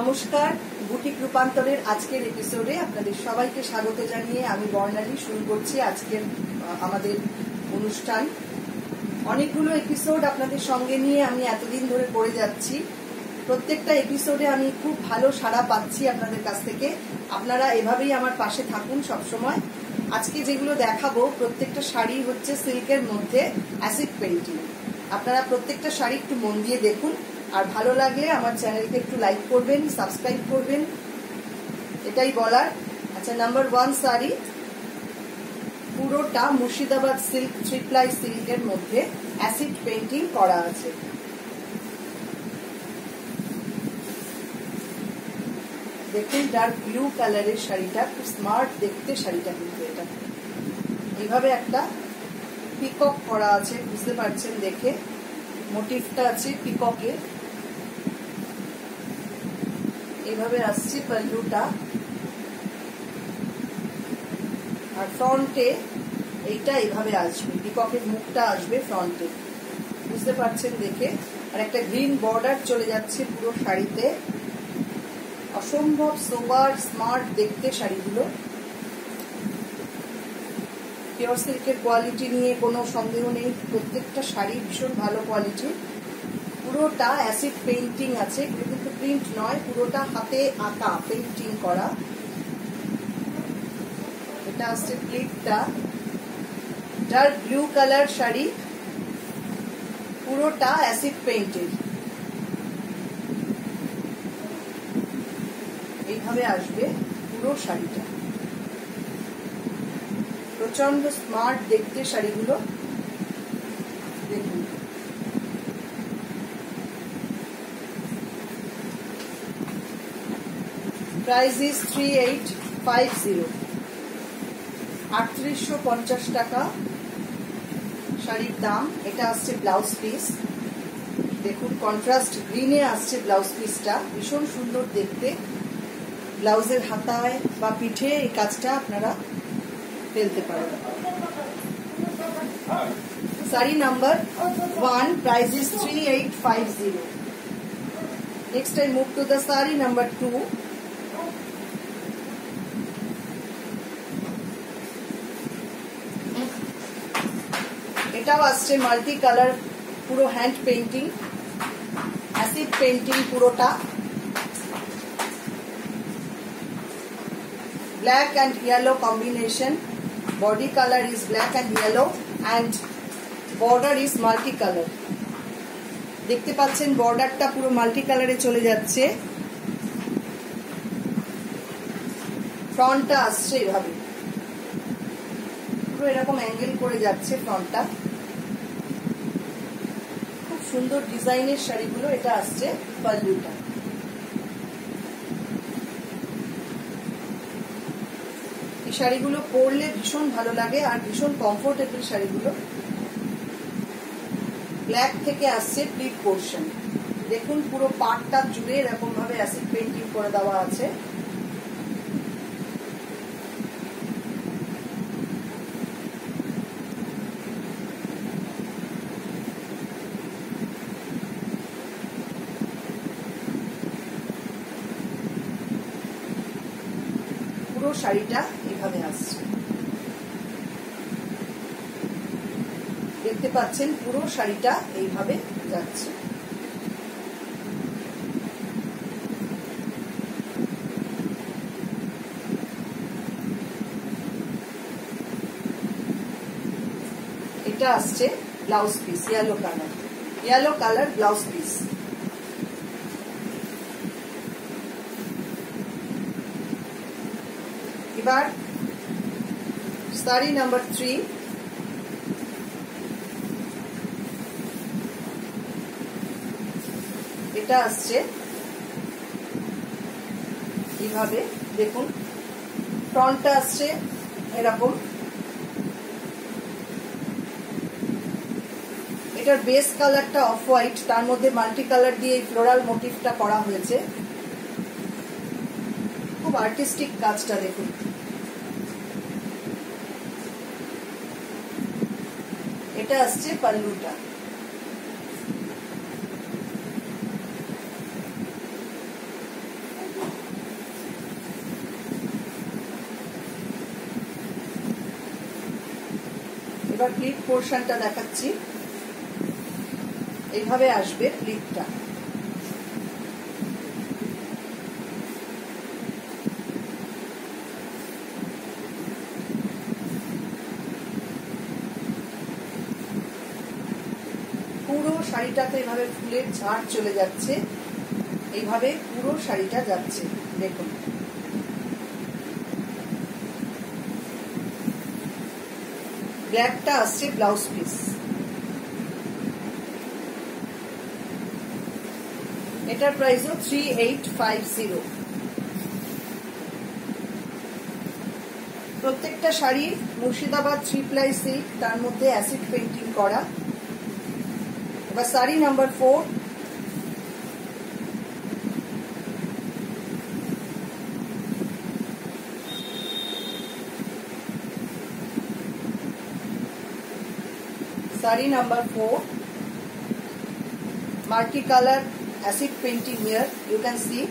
নমস্কার, বুটিক রূপান্তরের আজকের এপিসোডে আপনাদের সবাইকে স্বাগত জানিয়ে আমি বর্ণালী শুরু করছি আজকের আমাদের অনুষ্ঠান। অনেকগুলো এপিসোড আপনাদের সঙ্গে নিয়ে আমি এতদিন ধরে করে যাচ্ছি। প্রত্যেকটা এপিসোডে আমি খুব ভালো সাড়া পাচ্ছি আপনাদের কাছ থেকে। আপনারা এভাবেই আমার পাশে থাকুন সবসময়। আজকে যেগুলো দেখাবো, প্রত্যেকটা শাড়ি হচ্ছে সিল্কের মধ্যে অ্যাসিড পেন্টিং আপনারা প্রত্যেকটা শাড়ি একটু মন দিয়ে দেখুন। আর ভালো লাগলে আমার চ্যানেলকে একটু লাইক করবেন সাবস্ক্রাইব করবেন। এটাই বলার। আচ্ছা নাম্বার ওয়ান শাড়ি পুরোটা মুর্শিদাবাদ সিল্ক থ্রি প্লাই সিল্কের মধ্যে অ্যাসিড পেন্টিং করা আছে। দেখুন ডার্ক ব্লু কালারের শাড়িটা, খুব স্মার্ট দেখতে শাড়িটা কিন্তু এটা। এইভাবে একটা পিকক করা আছে, বুঝতে পারছেন দেখে। মোটিভটা আছে পিককে এইভাবে আসছে পাল্লুটা আর ফ্রন্টে এইটা এইভাবে আসবে পিককের মুখটা আসবে ফ্রন্টে বুঝতে পারছেন দেখে? আর একটা গ্রিন বর্ডার চলে যাচ্ছে পুরো শাড়িতে। অসম্ভব সোবার স্মার্ট দেখতে শাড়িগুলো। পিওর সিল্কের কোয়ালিটি নিয়ে কোনো সন্দেহ নেই। প্রত্যেকটা শাড়ি ভীষণ ভালো কোয়ালিটি পুরোটা অ্যাসিড পেন্টিং আছে। প্রিন্ট নয়, পুরোটা হাতে আঁকা পেইন্টিং করা। এটা আসছে প্লিটটা ডার্ক ব্লু কালার শাড়ি। পুরোটা অ্যাসিড পেইন্টেড এইভাবে আসবে পুরো শাড়িটা। প্রচণ্ড স্মার্ট দেখতে শাড়িগুলো দেখুন price is three eight five zero আটত্রিশশো পঞ্চাশ টাকা। শাড়ির দাম, এটা আসছে ব্লাউজ পিস দেখুন কন্ট্রাস্ট গ্রিনে আসছে ব্লাউজ পিসটা ভীষণ সুন্দর দেখতে। ব্লাউজের হাতায় বা পিঠে এই কাজটা আপনারা ফেলতে পারেন। Sari number one price is three eight five zero next I move to the sari number two এটাও আসছে মাল্টি কালার পুরো হ্যান্ড পেন্টিং অ্যাসিড পেন্টিং পুরোটা। Black and yellow combination body colour is black and yellow and border is multi colour দেখতে পাচ্ছেন বর্ডারটা পুরো multi কালারে চলে যাচ্ছে। ফ্রন্টটা আসছে এভাবে। পুরো এরকম অ্যাঙ্গেল করে যাচ্ছে ফ্রন্টটা সুন্দর ডিজাইনের শাড়িগুলো এটা আসছে পাল্লুটা। এই শাড়িগুলো পরলে ভীষণ ভালো লাগে আর ভীষণ কমফোর্টেবল শাড়িগুলো। ব্ল্যাক থেকে আসছে প্লিট পোর্শন দেখুন পুরো পাটটা জুড়ে এরকম ভাবে অ্যাসিড পেন্টিং করে দেওয়া আছে। শাড়িটা এভাবে আসছে। দেখতে পাচ্ছেন, পুরো শাড়িটা এইভাবে যাচ্ছে। এটা আসছে blouse piece yellow colour yellow colour blouse piece. এবার শাড়ি নাম্বার থ্রি এটা আসছে এইভাবে দেখুন ফ্রন্টটা আসছে এরকম। এটার বেস কালারটা অফ হোয়াইট তার মধ্যে মাল্টি কালার দিয়ে এই ফ্লোরাল মোটিভটা করা হয়েছে। খুব আর্টিস্টিক কাজটা, দেখুন। এটা আসছে পাল্লুটা এবার ক্লিপ পোর্শনটা দেখাচ্ছি। এইভাবে আসবে ক্লিপটা পুরো শাড়িটাতে এভাবে ফুলের ঝাড় চলে যাচ্ছে। এইভাবে পুরো শাড়িটা যাচ্ছে, দেখুন। ব্ল্যাকটা আসছে ব্লাউজ পিস। এটার প্রাইসও থ্রি এইট ফাইভ জিরো প্রত্যেকটা sari Murshidabad three ply silk তার মধ্যে অ্যাসিড পেন্টিং করা। Sari number four sari number four marquee colour acid painting here you can see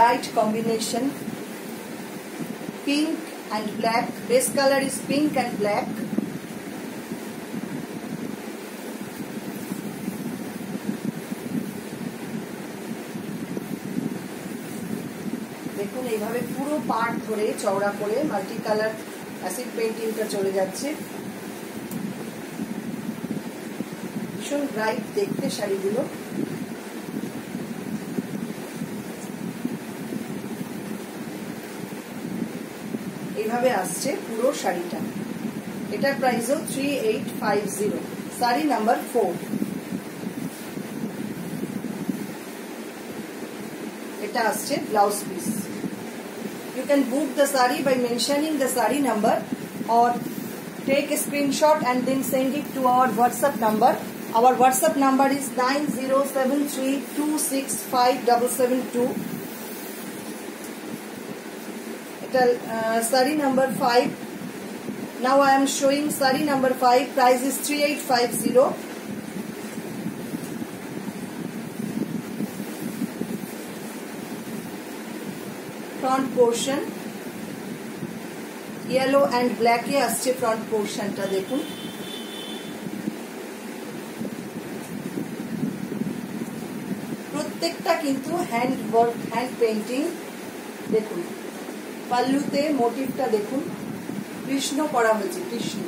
bright combination pink and black. Base color is pink and black. দেখুন, এইভাবে পুরো part ধরে, চওড়া করে multi colour acid পেন্টিংটা চলে যাচ্ছে ভীষণ ব্রাইট দেখতে শাড়িগুলো এইভাবে আসছে পুরো শাড়িটা এটার প্রাইসও three eight five zero sari number four এটা আসছে blouse piece you can book the sari by mentioning the sari number or take a screenshot and then send it to our whatsapp number our whatsapp number is 9073265772 এটা sari number 5 now i am showing sari number 5 price is 3850 front portion. Yellow and ব্ল্যাকে আসছে front পোর্শনটা দেখুন প্রত্যেকটা কিন্তু hand work hand painting দেখুন পাল্লুতে মোটিভটা দেখুন। কৃষ্ণ করা হয়েছে, কৃষ্ণ।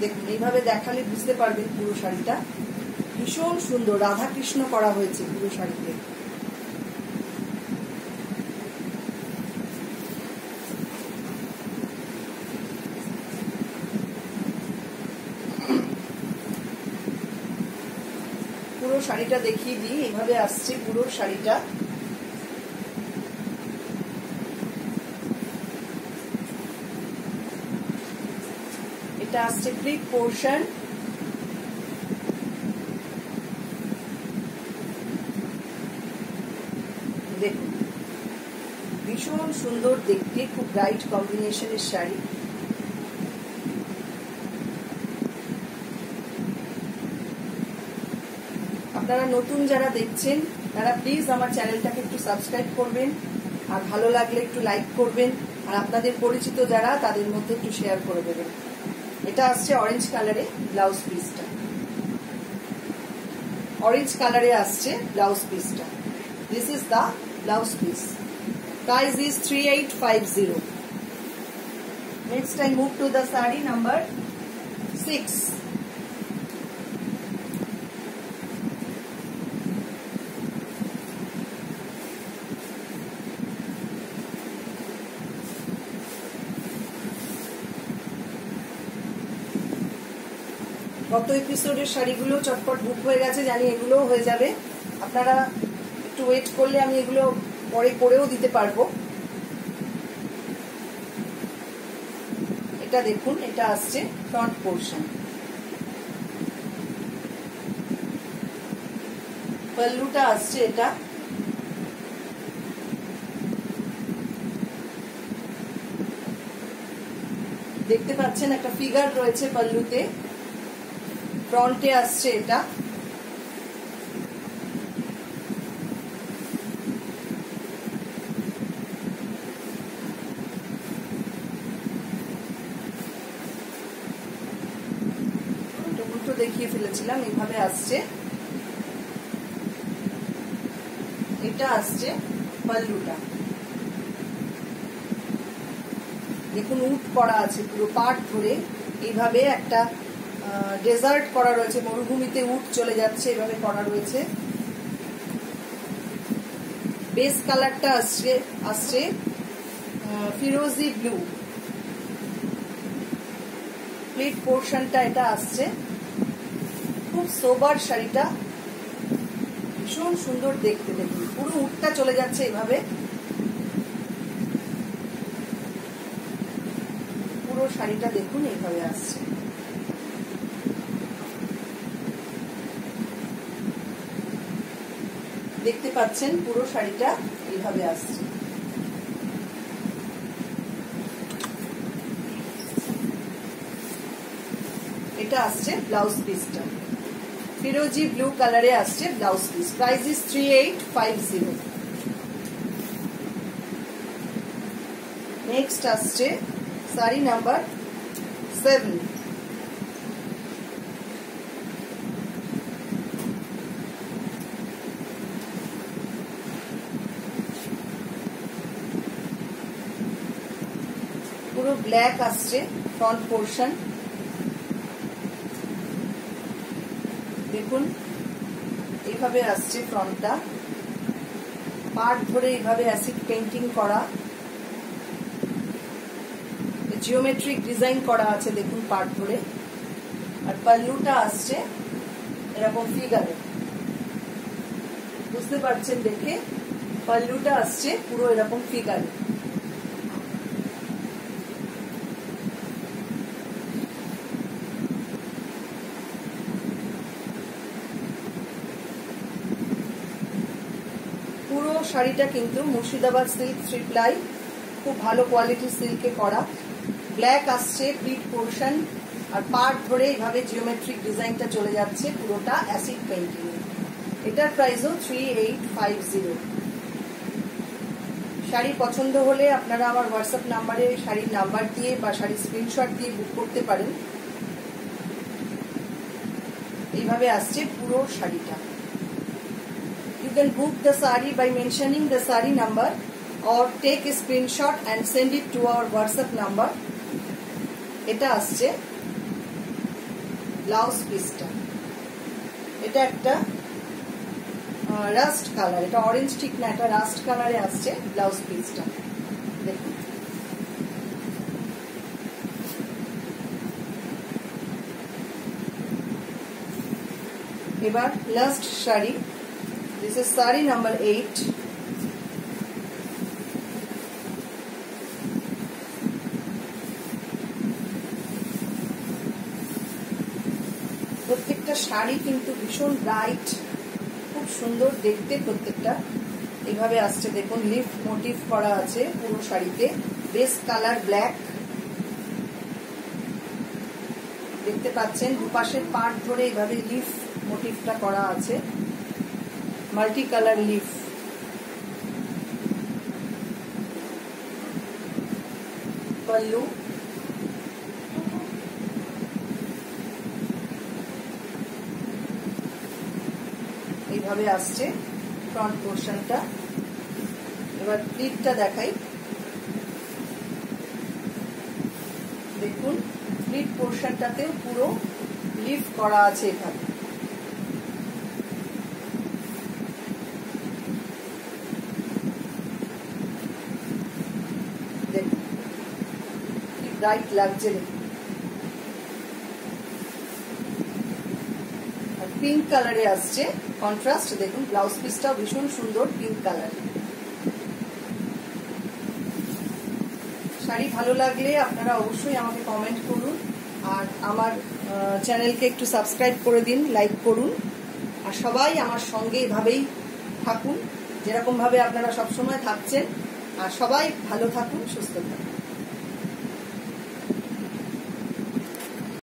দেখুন, এইভাবে দেখালে বুঝতে পারবেন পুরো শাড়িটা। ভীষণ সুন্দর রাধা কৃষ্ণ করা হয়েছে পুরো শাড়িতে। পুরো শাড়িটা দেখিয়ে দিই এইভাবে আসছে পুরো শাড়িটা। এটা আসছে প্লিট পোর্শন। দেখুন, ভীষণ সুন্দর দেখতে, খুব ব্রাইট কম্বিনেশনের শাড়ি। আপনারা নতুন যারা দেখছেন, তারা প্লিজ আমার চ্যানেলটাকে একটু সাবস্ক্রাইব করবেন, আর ভালো লাগলে একটু লাইক করবেন, আর আপনাদের পরিচিত যারা, তাদের মধ্যে একটু শেয়ার করে দেবেন। এটা আসছে অরেঞ্জ কালারে ব্লাউজ পিসটা অরেঞ্জ কালারে আসছে ব্লাউজ পিসটা this is the blouse piece price is three eight five zero next, i move to the sari number 6 গত এপিসোডের শাড়িগুলো চটপট বুক হয়ে গেছে, জানি এগুলোও হয়ে যাবে। আপনারা একটু ওয়েট করলে আমি এগুলো পরে করেও দিতে পারব। এটা দেখুন, এটা আসছে ফ্রন্ট পোর্শন পাল্লুটা আসছে এটা। দেখতে পাচ্ছেন একটা ফিগার রয়েছে পাল্লুতে ফ্রন্টে আসছে এটা। দেখিয়ে ফেলেছিলাম, এইভাবে আসছে। এটা আসছে পাল্লুটা। দেখুন, উট করা আছে পুরো পাট ধরে। এইভাবে একটা ডেজার্ট করা রয়েছে, মরুভূমিতে উট চলে যাচ্ছে, এভাবে করা রয়েছে। বেস কালারটা আসছে আসছে ফিরোজি ব্লু। প্লেট পোর্শনটা এটা আসছে। খুব সোবার শাড়িটা। ভীষণ সুন্দর দেখতে দেখুন। পুরো উটটা চলে যাচ্ছে এভাবে। পুরো শাড়িটা দেখুন এইভাবে আসছে দেখতে পাচ্ছেন পুরো শাড়িটা এইভাবে আসছে। এটা আসছে ব্লাউজ পিসটা। ফিরোজি ব্লু কালারে আসছে blouse piece. Price is three eight five zero. Next আসছে শাড়ি নাম্বার সেভেন। পুরো ব্ল্যাক আসছে ফ্রন্ট পোর্শন দেখুন এইভাবে আসছে ফ্রন্টটা পার্ট ধরে এইভাবে অ্যাসিড পেন্টিং করা। জিওমেট্রিক ডিজাইন করা আছে, দেখুন পার্ট ধরে। আর পাল্লুটা আসছে এরকম ফিগারে বুঝতে পারছেন দেখে? পাল্লুটা আসছে পুরো এরকম ফিগারে পুরো শাড়িটা কিন্তু মুর্শিদাবাদ সিল্ক থ্রি প্লাই খুব ভালো কোয়ালিটির সিল্কে করা। ব্ল্যাক আসছে প্লিট পোর্শন আর পার্ট ধরে এইভাবে জিওমেট্রিক ডিজাইনটা চলে যাচ্ছে পুরোটা অ্যাসিড পেন্টিং এটার প্রাইসও three eight five zero sari পছন্দ হলে আপনারা আমার হোয়াটসঅ্যাপ নাম্বারে শাড়ির নাম্বার দিয়ে বা শাড়ির স্ক্রিনশট দিয়ে বুক করতে পারেন। এইভাবে আসছে পুরো শাড়িটা। You can book the sari by mentioning the sari number or take a screenshot and send it to our whatsapp number এটা আসছে ব্লাউজ পিসটা এটা একটা রাস্ট কালার এটা অরেঞ্জ ঠিক না এটা রাস্ট কালারে আসছে ব্লাউজ পিসটা দেখুন এবার last sari This is sari number 8. প্রত্যেকটা শাড়ি কিন্তু ভীষণ ব্রাইট খুব সুন্দর দেখতে প্রত্যেকটা। এভাবে আসছে, দেখুন লিফ মোটিভ করা আছে পুরো শাড়িতে। বেস কালার ব্ল্যাক দেখতে পাচ্ছেন, দুপাশের পার্ট ধরে এইভাবে লিফ মোটিভটা করা আছে। কালার লিফ পল্লু এইভাবে আসছে ফ্রন্ট পোর্শনটা এবার প্লিটটা দেখাই। দেখুন প্লিট পোর্শনটাতেও পুরো লিফ করা আছে এখানে। ব্রাইট লাগছে আর পিঙ্ক কালারে আসছে কন্ট্রাস্ট দেখুন ব্লাউজ পিসটাও ভীষণ সুন্দর পিঙ্ক কালার শাড়ি ভালো লাগলে আপনারা অবশ্যই আমাকে কমেন্ট করুন, আর আমার চ্যানেলকে একটু সাবস্ক্রাইব করে দিন লাইক করুন, আর সবাই আমার সঙ্গে এভাবেই থাকুন যেরকম ভাবে আপনারা সবসময় থাকছেন, আর সবাই ভালো থাকুন, সুস্থ থাকুন।